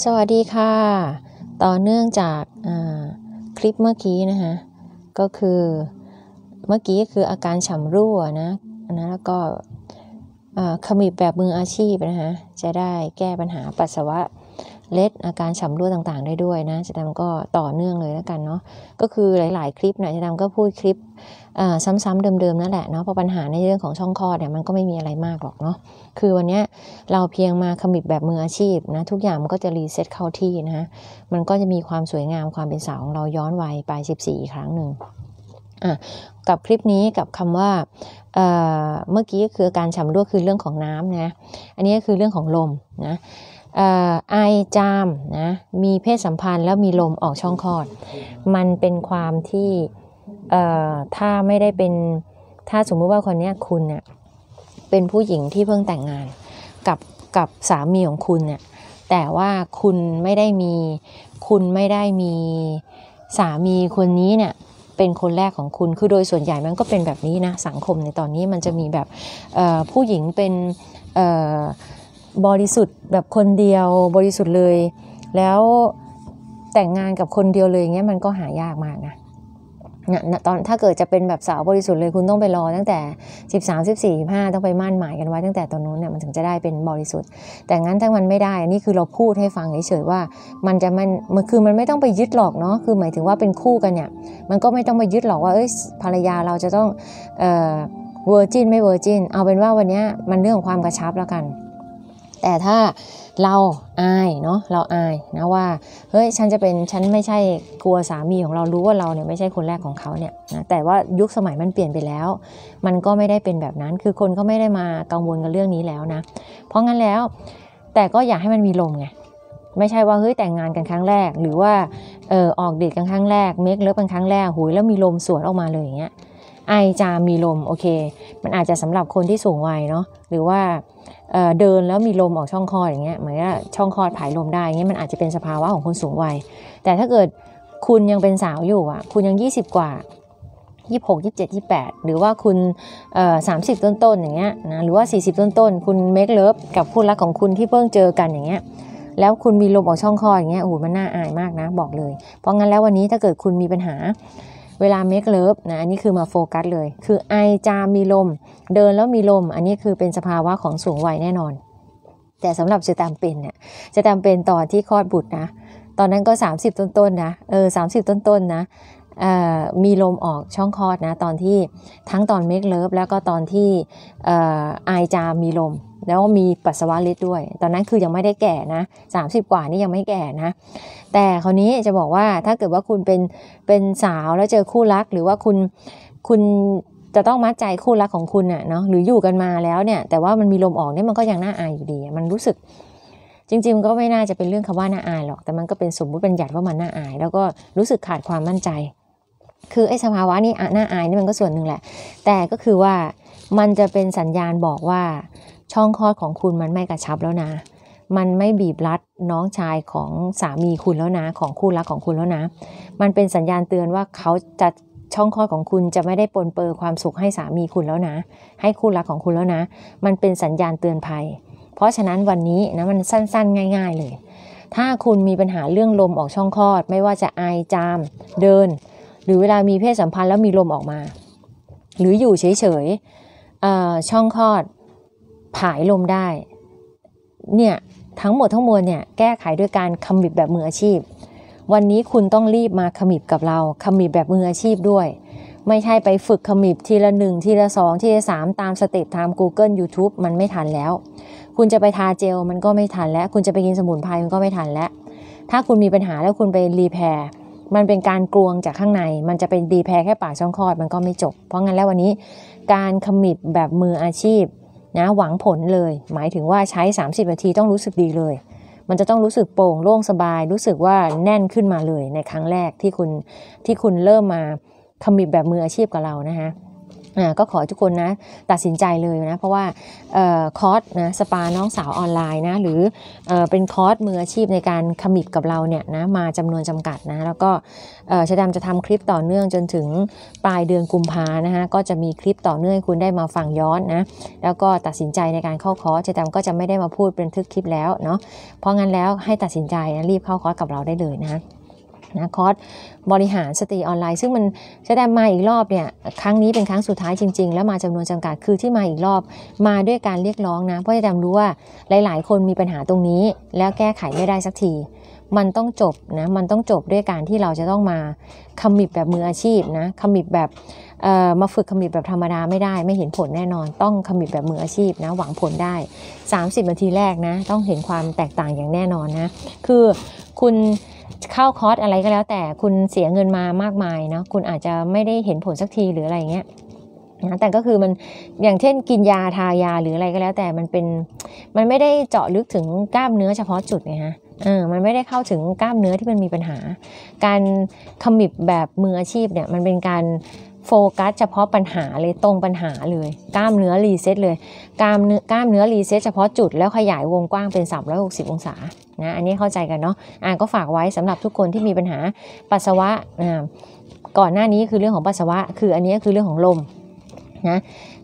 สวัสดีค่ะ ต่อเนื่องจากคลิปเมื่อกี้นะคะก็คือเมื่อกี้คืออาการฉ่ำรั่วนะนะแล้วก็ขมิบแบบมืออาชีพนะคะจะได้แก้ปัญหาปัสสาวะ เล็ดอาการฉ่ำรั่วต่างๆ ได้ด้วยนะจะทำก็ต่อเนื่องเลยแล้วกันเนาะก็คือหลาย ๆ คลิปเนะจะทำก็พูดคลิปซ้ำๆเดิม ๆ นั่นแหละเนาะเพราะปัญหาในเรื่องของช่องคลอดเนี่ยมันก็ไม่มีอะไรมากหรอกเนาะคือวันนี้เราเพียงมาขมิบแบบมืออาชีพนะทุกอย่างมันก็จะรีเซ็ตเข้าที่นะมันก็จะมีความสวยงามความเป็นสาวของเราย้อนวัยไป 14 ครั้งหนึ่งอะกับคลิปนี้กับคำว่าเเมื่อกี้ก็คือการฉ่ำรั่วคือเรื่องของน้ำนะ อันนี้ก็คือเรื่องของลมนะ ไอจามนะมีเพศสัมพันธ์แล้วมีลมออกช่องคลอด มันเป็นความที่ถ้าไม่ได้เป็นถ้าสมมุติว่าคนนี้คุณเนี่ยเป็นผู้หญิงที่เพิ่งแต่งงานกับกับสามีของคุณเนี่ยแต่ว่าคุณไม่ได้มีคุณไม่ได้มีสามีคนนี้เนี่ยเป็นคนแรกของคุณคือโดยส่วนใหญ่มันก็เป็นแบบนี้นะสังคมในตอนนี้มันจะมีแบบผู้หญิงเป็น บริสุทธิ์แบบคนเดียวบริสุทธิ์เลย แล้วแต่งงานกับคนเดียวเลยเงี้ยมันก็หายากมากนะเนะตอนถ้าเกิดจะเป็นแบบสาวบริสุทธิ์เลยคุณต้องไปรอตั้งแต่ 13 14 15 ต้องไปหมั้นหมายกันไว้ตั้งแต่ตอนนู้นเนี่ยมันถึงจะได้เป็นบริสุทธิ์ แต่งั้นถ้ามันไม่ได้นี่คือเราพูดให้ฟังเฉยๆว่า มันจะมันมันคือมันไม่ต้องไปยึดหรอกเนาะคือหมายถึงว่าเป็นคู่กันเนี่ยมันก็ไม่ต้องไปยึดหรอกว่าเอ้ยภรรยาเราจะต้องเอ่อ virgin ไม่ virgin เอาเป็นว่าวันนี้มันเรื่องของความกระชับแล้วกัน แต่ถ้าเราอายเนาะเราอายนะว่าเฮ้ยฉันจะเป็นฉันไม่ใช่กลัวสามีของเรารู้ว่าเราเนี่ยไม่ใช่คนแรกของเขาเนี่ยนะแต่ว่ายุคสมัยมันเปลี่ยนไปแล้ว มันก็ไม่ได้เป็นแบบนั้น คือคนก็ไม่ได้มากังวลกับเรื่องนี้แล้วนะ เพราะงั้นแล้วแต่ก็อยากให้มันมีลมไงไม่ใช่ว่าเฮ้ยแต่งงานกันครั้งแรก หรือว่าเออออกเดทกันครั้งแรกเมคเลิฟกันครั้งแรกหุยแล้วมีลมสวนออกมาเลยอย่างเงี้ย ไอจามมีลมโอเค มันอาจจะสำหรับคนที่สูงวัยเนาะหรือว่าเดินแล้วมีลมออกช่องคลอดอย่างเงี้ยเหมือนว่าช่องคลอดผายลมได้เงี้ยมันอาจจะเป็นสภาวะของคนสูงวัย แต่ถ้าเกิดคุณยังเป็นสาวอยู่อะ คุณยัง 20 กว่า 26 27 28 หรือว่าคุณสามสิบต้น ๆ อย่างเงี้ยนะหรือว่า 40 ต้น ๆ คุณ make love กับคู่รักของคุณที่เพิ่งเจอกันอย่างเงี้ยแล้วคุณมีลมออกช่องคลอดอย่างเงี้ยโอ้โหมันน่าอายมากนะบอกเลย เพราะงั้นแล้ววันนี้ถ้าเกิดคุณมีปัญหา เวลา make love นะอันนี้คือมาโฟกัสเลย คือไอจามมีลม เดินแล้วมีลม อันนี้คือเป็นสภาวะของสูงวัยแน่นอน แต่สำหรับจะตามเป็นเนี่ยจะตามเป็นตอนที่คลอดบุตรนะ ตอนนั้นก็ 30 ต้นๆนนะเออสาต้นๆนะมีลมออกช่องคลอดนะ ตอนที่ทั้งตอนเมคเลิฟแล้วก็ตอนที่ไอจามมีลม แล้วมีปัสสาวะเล็ดด้วย ตอนนั้นคือยังไม่ได้แก่นะ30 กว่านี่ยังไม่แก่นะ แต่คราวนี้จะบอกว่าถ้าเกิดว่าคุณเป็นเป็นสาวแล้วเจอคู่รัก หรือว่าคุณคุณจะต้องมัดใจคู่รักของคุณน่ะเนาะหรืออยู่กันมาแล้วเนี่ย แต่ว่ามันมีลมออกเนี่ยมันก็ยังน่าอายอยู่ดี มันรู้สึก จริงๆก็ไม่น่าจะเป็นเรื่องคำว่าน่าอายหรอก แต่มันก็เป็นสมมุติเป็นหยัดว่ามันน่าอาย แล้วก็รู้สึกขาดความมั่นใจ คือไอ้สภาวะนี้น่าอายนี่มันก็ส่วนหนึ่งแหละ แต่ก็คือว่า มันจะเป็นสัญญาณบอกว่าช่องคลอดของคุณมันไม่กระชับแล้วนะ มันไม่บีบรัดน้องชายของสามีคุณแล้วนะ ของคู่รักของคุณแล้วนะ มันเป็นสัญญาณเตือนว่าเขาจะช่องคลอดของคุณจะไม่ได้ปนเปื้อความสุขให้สามีคุณแล้วนะ ให้คู่รักของคุณแล้วนะ มันเป็นสัญญาณเตือนภัย เพราะฉะนั้นวันนี้นะมันสั้นๆ ง่าย ๆ เลย ถ้าคุณมีปัญหาเรื่องลมออกช่องคลอด ไม่ว่าจะไอจาม เดิน หรือเวลามีเพศสัมพันธ์แล้วมีลมออกมา หรืออยู่เฉยๆ ช่องคลอดผายลมได้ เนี่ยทั้งหมดทั้งมวลเนี่ยแก้ไขด้วยการขมิบแบบมืออาชีพ วันนี้คุณต้องรีบมาขมิบกับเราขมิบแบบมืออาชีพด้วย ไม่ใช่ไปฝึกขมิบทีละหนึ่งทีละสองทีละสามตาม step ตาม Google YouTube มันไม่ทันแล้ว คุณจะไปทาเจลมันก็ไม่ทันแล้ว คุณจะไปกินสมุนไพรมันก็ไม่ทันแล้ว ถ้าคุณมีปัญหาแล้วคุณไป repair มันเป็นการกลวงจากข้างใน มันจะเป็น repair แค่ปากช่องคลอดมันก็ไม่จบ เพราะงั้นแล้ววันนี้การขมิบแบบมืออาชีพนะหวังผลเลย หมายถึงว่าใช้ 30 นาทีต้องรู้สึกดีเลย มันจะต้องรู้สึกโปร่งโล่งสบาย รู้สึกว่าแน่นขึ้นมาเลยในครั้งแรกที่คุณที่คุณเริ่มมาคำมิบแบบมืออาชีพกับเรานะคะ ก็ขอทุกคนนะตัดสินใจเลยนะ เพราะว่าคอร์สนะสปาน้องสาวออนไลน์นะหรือเอเป็นคอร์สมืออาชีพในการขมิบกับเราเนี่ยนะมาจำนวนจำกัดนะ แล้วก็ชดำจะทำคลิปต่อเนื่องจนถึงปลายเดือนกุมภานะคะก็จะมีคลิปต่อเนื่องคุณได้มาฟังย้อนนะแล้วก็ตัดสินใจในการเข้าคอร์สชดำก็จะไม่ได้มาพูดเป็นทึกคลิปแล้วเนาะเพราะงั้นแล้วให้ตัดสินใจนะรีบเข้าคอร์สกับเราได้เลยนะ นะคอร์สบริหารสติออนไลน์ ซึ่งมันจะได้มาอีกรอบเนี่ยครั้งนี้เป็นครั้งสุดท้ายจริง ๆ แล้วมาจำนวนจำกัดคือที่มาอีกรอบ มาด้วยการเรียกร้องนะ เพราะจะดำรู้ว่าหลาย ๆ คนมีปัญหาตรงนี้ แล้วแก้ไขไม่ได้สักทีมันต้องจบนะ มันต้องจบด้วยการที่เราจะต้องมาคำมิบแบบมืออาชีพนะคำมิบแบบมาฝึกคำมิบแบบธรรมดาไม่ได้ ไม่เห็นผลแน่นอน ต้องคำมิบแบบมืออาชีพนะ หวังผลได้ 30 นาทีแรกนะ ต้องเห็นความแตกต่างอย่างแน่นอนนะ คือคุณ เข้าคอร์สอะไรก็แล้ว แต่คุณเสียเงินมามากมายเนาะคุณอาจจะไม่ได้เห็นผลสักทีหรืออะไรเงี้ยนะแต่ก็คือมันอย่างเช่นกินยาทายาหรืออะไรก็แล้วแต่มันเป็นมันไม่ได้เจาะลึกถึงกล้ามเนื้อเฉพาะจุดไงฮะเออมันไม่ได้เข้าถึงกล้ามเนื้อที่มันมีปัญหา การขมิบแบบมืออาชีพเนี่ยมันเป็นการโฟกัสเฉพาะปัญหาเลยตรงปัญหาเลย กล้ามเนื้อ reset เลย กล้ามเนื้อกล้ามเนื้อ reset เฉพาะจุดแล้วขยายวงกว้างเป็น 360 องศา นะอันนี้เข้าใจกันเนาะอ่าก็ฝากไว้สำหรับทุกคนที่มีปัญหาปัสสาวะอ่าก่อนหน้านี้คือเรื่องของปัสสาวะ คืออันนี้คือเรื่องของลมนะ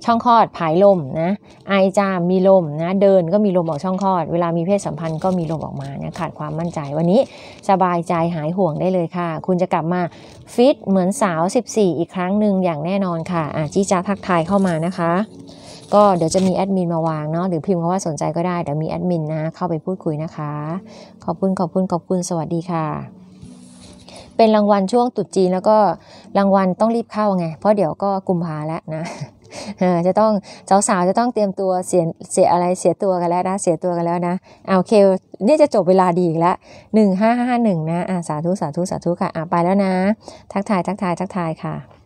ช่องคลอดผายลมนะไอจามมีลมนะเดินก็มีลมออกช่องคลอด เวลามีเพศสัมพันธ์ก็มีลมออกมาเนี่ยขาดความมั่นใจวันนี้สบายใจหายห่วงได้เลยค่ะ คุณจะกลับมาฟิตเหมือนสาว 14 อีกครั้งหนึ่งอย่างแน่นอนค่ะอะจีจ้าทักทายเข้ามานะคะ ก็เดี๋ยวจะมีแอดมินมาวางเนาะหรือพิมพ์คำว่าสนใจก็ได้เดี๋ยวมีแอดมินนะเข้าไปพูดคุยนะคะ ขอบคุณขอบคุณขอบคุณสวัสดีค่ะ เป็นรางวัลช่วงตรุษจีนแล้วก็รางวัลต้องรีบเข้าไง เพราะเดี๋ยวก็กุมภาแล้วนะจะต้องสาวๆจะต้องเตรียมตัวเสียเสียอะไรเสียตัวกันแล้วนะเสียตัวกันแล้วนะเอาโอเคนี่จะจบเวลาดีอีกแล้วหนึ่งห้าห้าหนึ่งนะอ่าสาธุสาธุสาธุค่ะอ่าไปแล้วนะ ทักทายทักทายทักทายค่ะ